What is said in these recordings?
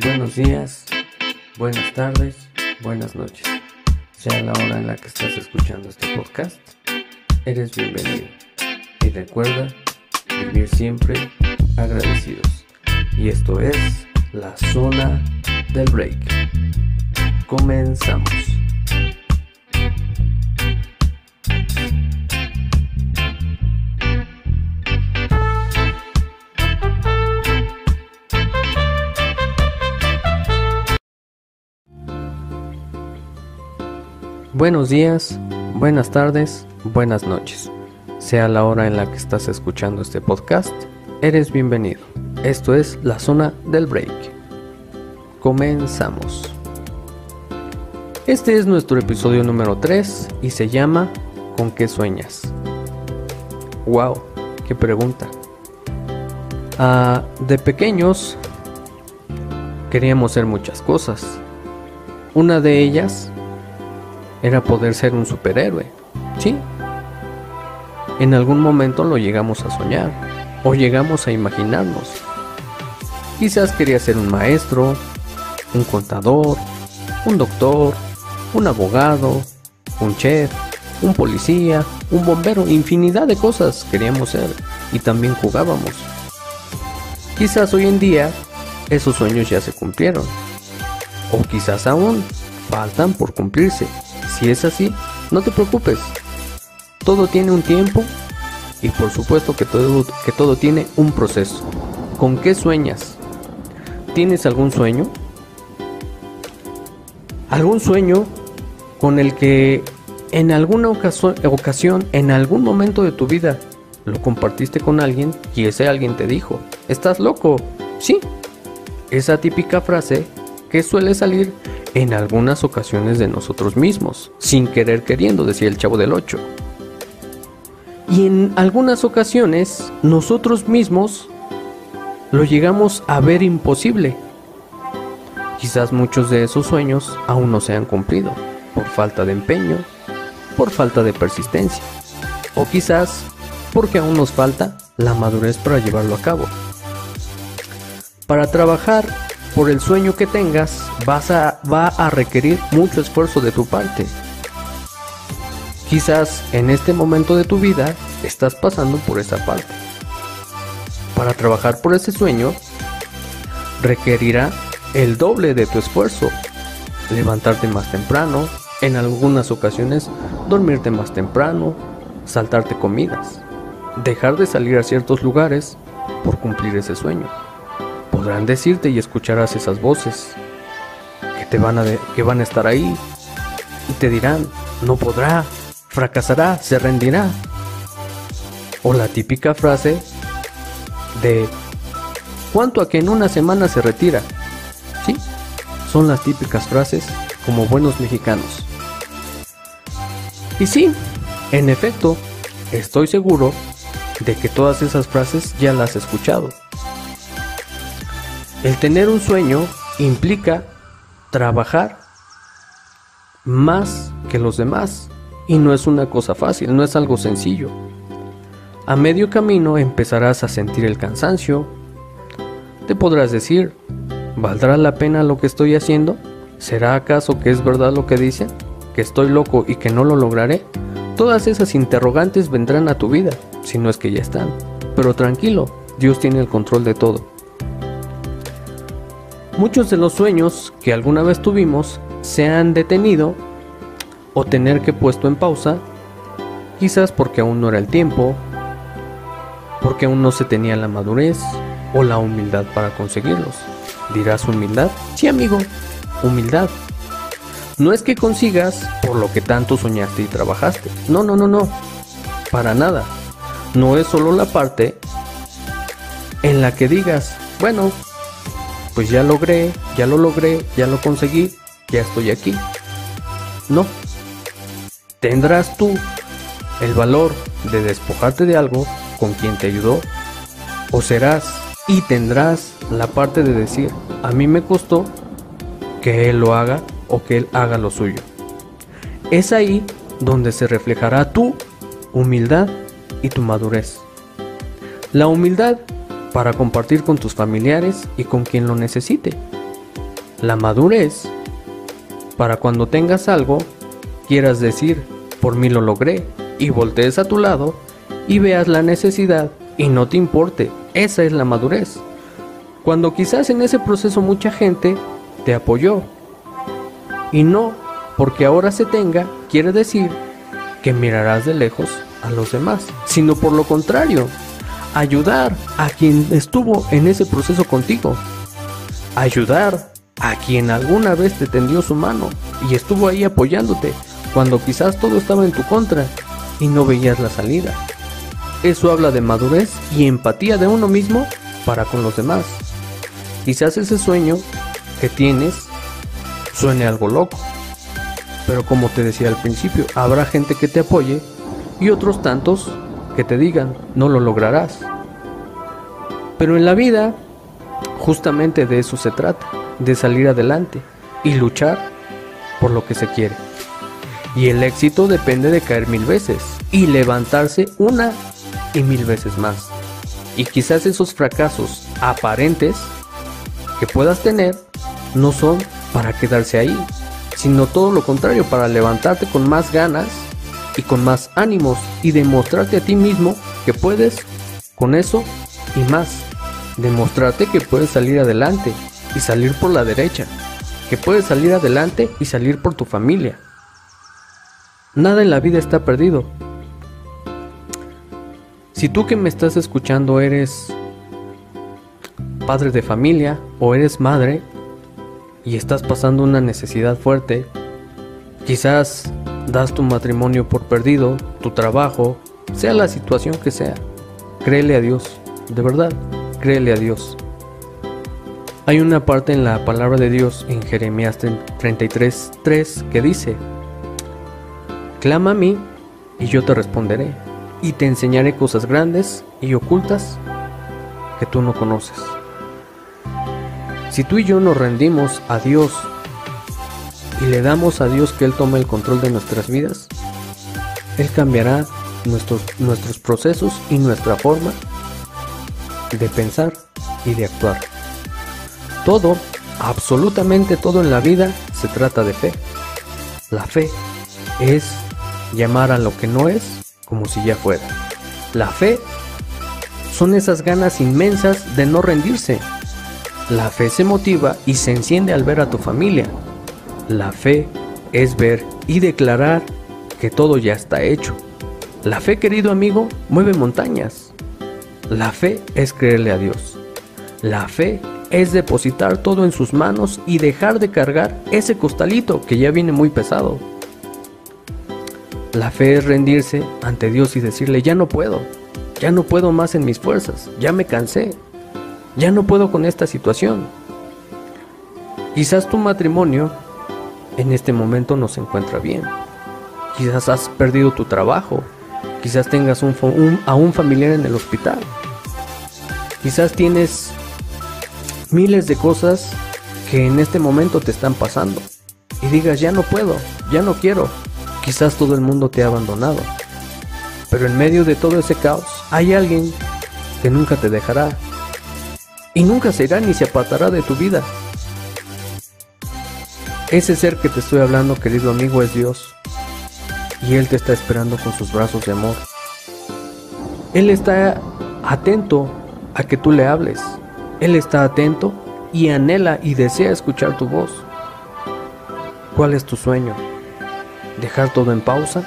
Buenos días, buenas tardes, buenas noches. Sea la hora en la que estás escuchando este podcast, eres bienvenido. Y recuerda vivir siempre agradecidos. Y esto es la zona del break. Comenzamos. Buenos días, buenas tardes, buenas noches. Sea la hora en la que estás escuchando este podcast, eres bienvenido. Esto es la zona del break. Comenzamos. Este es nuestro episodio número 3 y se llama ¿Con qué sueñas? ¡Wow! ¡Qué pregunta! Ah, de pequeños queríamos ser muchas cosas. Una de ellas era poder ser un superhéroe. Sí. En algún momento lo llegamos a soñar o llegamos a imaginarnos. Quizás quería ser un maestro, un contador, un doctor, un abogado, un chef, un policía, un bombero, infinidad de cosas queríamos ser y también jugábamos. Quizás hoy en día esos sueños ya se cumplieron o quizás aún faltan por cumplirse si es así, no te preocupes. Todo tiene un tiempo y por supuesto que todo, que todo tiene un proceso. ¿Con qué sueñas? ¿Tienes algún sueño? ¿Algún sueño con el que en alguna ocasión, en algún momento de tu vida, lo compartiste con alguien y ese alguien te dijo, ¿estás loco? Sí. Esa típica frase que suele salir en algunas ocasiones de nosotros mismos, sin querer queriendo, decía el chavo del 8. Y en algunas ocasiones nosotros mismos lo llegamos a ver imposible. Quizás muchos de esos sueños aún no se han cumplido, por falta de empeño, por falta de persistencia, o quizás porque aún nos falta la madurez para llevarlo a cabo. Para trabajar por el sueño que tengas, vas a, va a requerir mucho esfuerzo de tu parte. Quizás en este momento de tu vida estás pasando por esa parte. Para trabajar por ese sueño, requerirá el doble de tu esfuerzo. Levantarte más temprano, en algunas ocasiones dormirte más temprano, saltarte comidas, dejar de salir a ciertos lugares por cumplir ese sueño podrán decirte y escucharás esas voces que te van a que van a estar ahí y te dirán, no podrá, fracasará, se rendirá. O la típica frase de ¿cuánto a que en una semana se retira? Sí, son las típicas frases como buenos mexicanos. Y sí, en efecto, estoy seguro de que todas esas frases ya las has escuchado. El tener un sueño implica trabajar más que los demás y no es una cosa fácil, no es algo sencillo. A medio camino empezarás a sentir el cansancio. Te podrás decir, ¿valdrá la pena lo que estoy haciendo? ¿Será acaso que es verdad lo que dicen? ¿Que estoy loco y que no lo lograré? Todas esas interrogantes vendrán a tu vida, si no es que ya están. Pero tranquilo, Dios tiene el control de todo. Muchos de los sueños que alguna vez tuvimos se han detenido o tener que puesto en pausa, quizás porque aún no era el tiempo, porque aún no se tenía la madurez o la humildad para conseguirlos. ¿Dirás humildad? Sí, amigo, humildad. No es que consigas por lo que tanto soñaste y trabajaste. No, no, no, no. Para nada. No es solo la parte en la que digas, bueno, pues ya logré, ya lo logré, ya lo conseguí, ya estoy aquí. No. Tendrás tú el valor de despojarte de algo con quien te ayudó o serás y tendrás la parte de decir, a mí me costó que él lo haga o que él haga lo suyo. Es ahí donde se reflejará tu humildad y tu madurez. La humildad para compartir con tus familiares y con quien lo necesite. La madurez, para cuando tengas algo, quieras decir, por mí lo logré, y voltees a tu lado y veas la necesidad y no te importe. Esa es la madurez. Cuando quizás en ese proceso mucha gente te apoyó. Y no porque ahora se tenga quiere decir que mirarás de lejos a los demás, sino por lo contrario, ayudar a quien estuvo en ese proceso contigo. Ayudar a quien alguna vez te tendió su mano y estuvo ahí apoyándote cuando quizás todo estaba en tu contra y no veías la salida. Eso habla de madurez y empatía de uno mismo para con los demás. Quizás ese sueño que tienes suene algo loco, pero como te decía al principio, habrá gente que te apoye y otros tantos que te digan, no lo lograrás. Pero en la vida, justamente de eso se trata, de salir adelante y luchar por lo que se quiere. Y el éxito depende de caer mil veces y levantarse una y mil veces más. Y quizás esos fracasos aparentes que puedas tener no son para quedarse ahí, sino todo lo contrario, para levantarte con más ganas y con más ánimos y demostrarte a ti mismo que puedes con eso y más. Demostrarte que puedes salir adelante y salir por la derecha, que puedes salir adelante y salir por tu familia. Nada en la vida está perdido, si tú que me estás escuchando eres padre de familia o eres madre y estás pasando una necesidad fuerte, quizás das tu matrimonio por perdido, tu trabajo, sea la situación que sea, créele a Dios, de verdad, créele a Dios. Hay una parte en la palabra de Dios en Jeremías 33:3 que dice, Clama a mí y yo te responderé y te enseñaré cosas grandes y ocultas que tú no conoces. Si tú y yo nos rendimos a Dios y le damos a Dios que Él tome el control de nuestras vidas, Él cambiará nuestros, nuestros procesos y nuestra forma de pensar y de actuar. Todo, absolutamente todo en la vida se trata de fe. La fe es llamar a lo que no es como si ya fuera. La fe son esas ganas inmensas de no rendirse. La fe se motiva y se enciende al ver a tu familia. La fe es ver y declarar que todo ya está hecho. La fe, querido amigo, mueve montañas. La fe es creerle a Dios. La fe es depositar todo en sus manos y dejar de cargar ese costalito que ya viene muy pesado. La fe es rendirse ante Dios y decirle, ya no puedo, ya no puedo más en mis fuerzas, ya me cansé, ya no puedo con esta situación. Quizás tu matrimonio en este momento no se encuentra bien. Quizás has perdido tu trabajo. Quizás tengas a un familiar en el hospital. Quizás tienes miles de cosas que en este momento te están pasando. Y digas, ya no puedo, ya no quiero, Quizás todo el mundo te ha abandonado, pero en medio de todo ese caos hay alguien que nunca te dejará y nunca se irá ni se apartará de tu vida. Ese ser que te estoy hablando, querido amigo, es Dios y Él te está esperando con sus brazos de amor. Él está atento a que tú le hables. Él está atento y anhela y desea escuchar tu voz. ¿Cuál es tu sueño? dejar todo en pausa,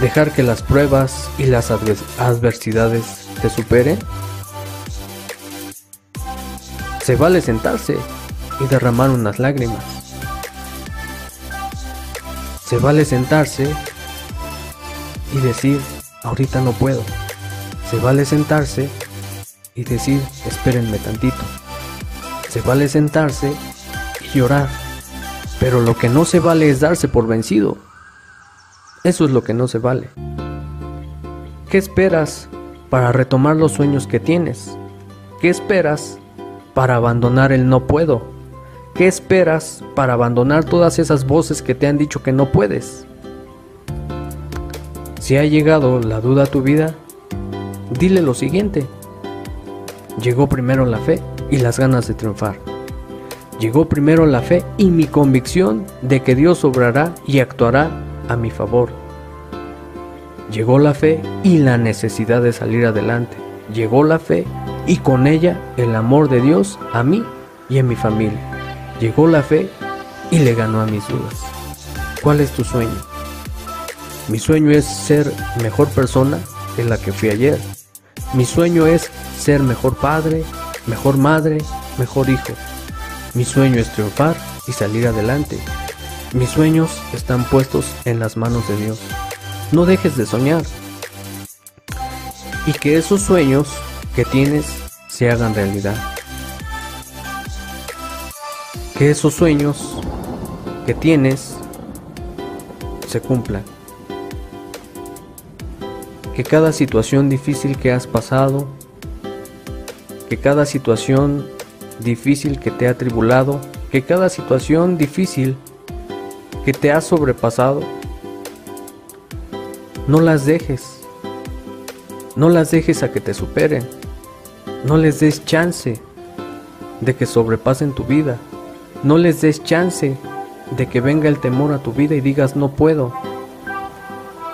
dejar que las pruebas y las adversidades te superen. Se vale sentarse y derramar unas lágrimas. Se vale sentarse y decir, ahorita no puedo. Se vale sentarse y decir, espérenme tantito. Se vale sentarse y llorar pero lo que no se vale es darse por vencido. Eso es lo que no se vale. ¿Qué esperas para retomar los sueños que tienes? ¿Qué esperas para abandonar el no puedo? ¿Qué esperas para abandonar todas esas voces que te han dicho que no puedes? Si ha llegado la duda a tu vida, dile lo siguiente. Llegó primero la fe y las ganas de triunfar. Llegó primero la fe y mi convicción de que Dios obrará y actuará a mi favor. Llegó la fe y la necesidad de salir adelante. Llegó la fe y con ella el amor de Dios a mí y a mi familia. Llegó la fe y le ganó a mis dudas. ¿Cuál es tu sueño? Mi sueño es ser mejor persona que la que fui ayer. Mi sueño es ser mejor padre, mejor madre, mejor hijo. Mi sueño es triunfar y salir adelante. Mis sueños están puestos en las manos de Dios. No dejes de soñar. Y que esos sueños que tienes se hagan realidad. Que esos sueños que tienes se cumplan. Que cada situación difícil que has pasado, que cada situación difícil que te ha tribulado, que cada situación difícil que te ha sobrepasado, no las dejes. No las dejes a que te superen. No les des chance de que sobrepasen tu vida. No les des chance de que venga el temor a tu vida y digas no puedo.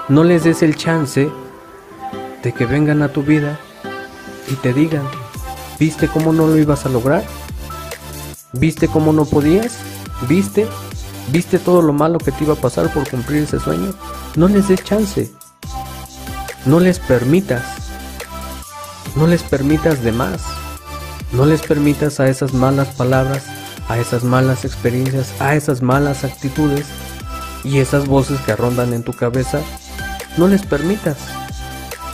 No les des el chance de que vengan a tu vida y te digan ¿Viste cómo no lo ibas a lograr? ¿Viste cómo no podías? ¿Viste? ¿Viste todo lo malo que te iba a pasar por cumplir ese sueño? No les des chance. No les permitas. No les permitas de más. No les permitas a esas malas palabras, a esas malas experiencias, a esas malas actitudes y esas voces que rondan en tu cabeza. No les permitas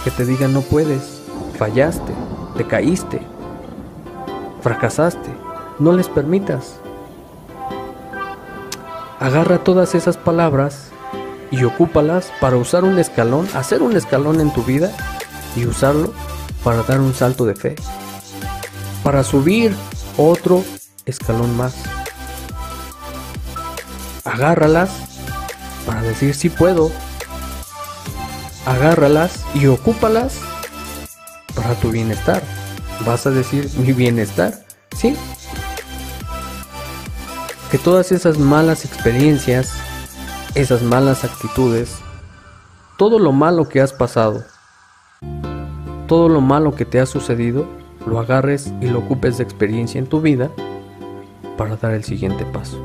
que te digan no puedes, fallaste, te caíste, fracasaste, no les permitas. Agarra todas esas palabras y ocúpalas para usar un escalón, hacer un escalón en tu vida y usarlo para dar un salto de fe, para subir otro escalón más. Agárralas para decir si puedo. Agárralas y ocúpalas para tu bienestar vas a decir mi bienestar, ¿sí? Que todas esas malas experiencias, esas malas actitudes, todo lo malo que has pasado, todo lo malo que te ha sucedido, lo agarres y lo ocupes de experiencia en tu vida para dar el siguiente paso,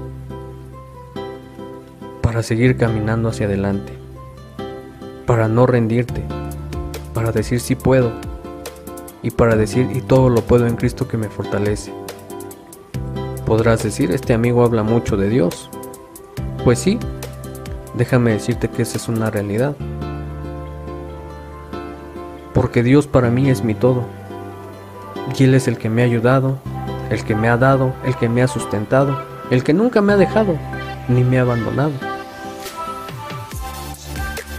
para seguir caminando hacia adelante, para no rendirte, para decir si puedo, y para decir y todo lo puedo en Cristo que me fortalece. Podrás decir, este amigo habla mucho de Dios. Pues sí, déjame decirte que esa es una realidad. Porque Dios para mí es mi todo. Y Él es el que me ha ayudado, el que me ha dado, el que me ha sustentado, el que nunca me ha dejado, ni me ha abandonado.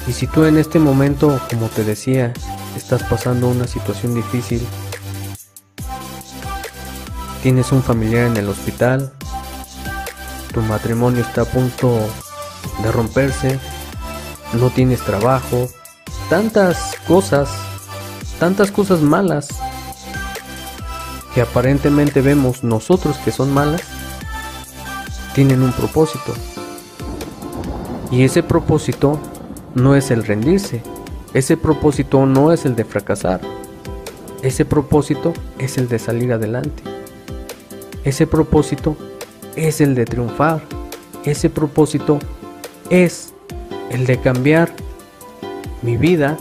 Y si tú en este momento, como te decía, estás pasando una situación difícil, tienes un familiar en el hospital, tu matrimonio está a punto de romperse, no tienes trabajo, tantas cosas, tantas cosas malas que aparentemente vemos nosotros que son malas, tienen un propósito. Y ese propósito no es el rendirse, ese propósito no es el de fracasar. Ese propósito es el de salir adelante. Ese propósito es el de triunfar. Ese propósito es el de cambiar mi vida,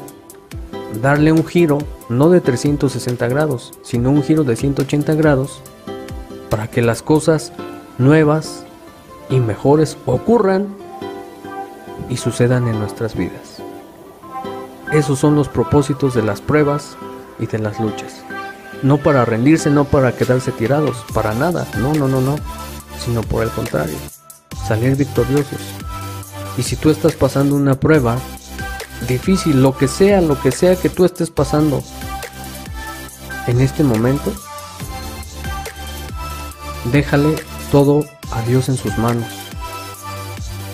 darle un giro no de 360 grados, sino un giro de 180 grados para que las cosas nuevas y mejores ocurran y sucedan en nuestras vidas. Esos son los propósitos de las pruebas y de las luchas. No para rendirse, no para quedarse tirados, para nada, no, no, no, no, sino por el contrario, salir victoriosos. Y si tú estás pasando una prueba difícil, lo que sea, lo que sea que tú estés pasando en este momento, déjale todo a Dios en sus manos.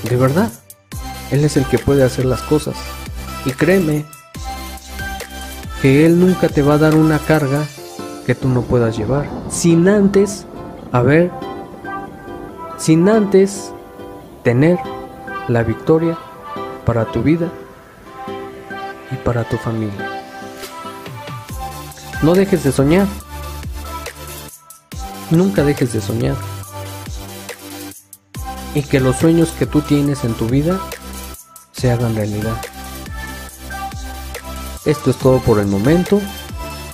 De verdad, Él es el que puede hacer las cosas. Y créeme que Él nunca te va a dar una carga que tú no puedas llevar, sin antes haber sin antes tener la victoria para tu vida y para tu familia. No dejes de soñar. Nunca dejes de soñar. Y que los sueños que tú tienes en tu vida se hagan realidad. Esto es todo por el momento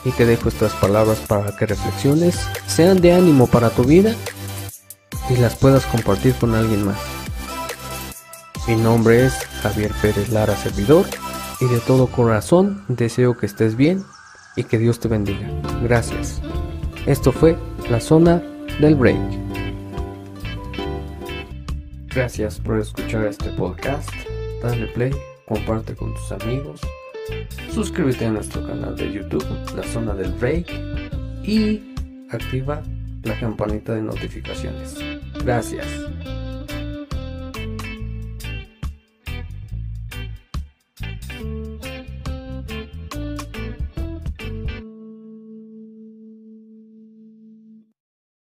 y te dejo estas palabras para que reflexiones, sean de ánimo para tu vida y las puedas compartir con alguien más. Mi nombre es Javier Pérez Lara Servidor y de todo corazón deseo que estés bien y que Dios te bendiga. Gracias. Esto fue la zona del break. Gracias por escuchar este podcast. Dale play, comparte con tus amigos suscríbete a nuestro canal de YouTube, La Zona del Break, y activa la campanita de notificaciones. Gracias.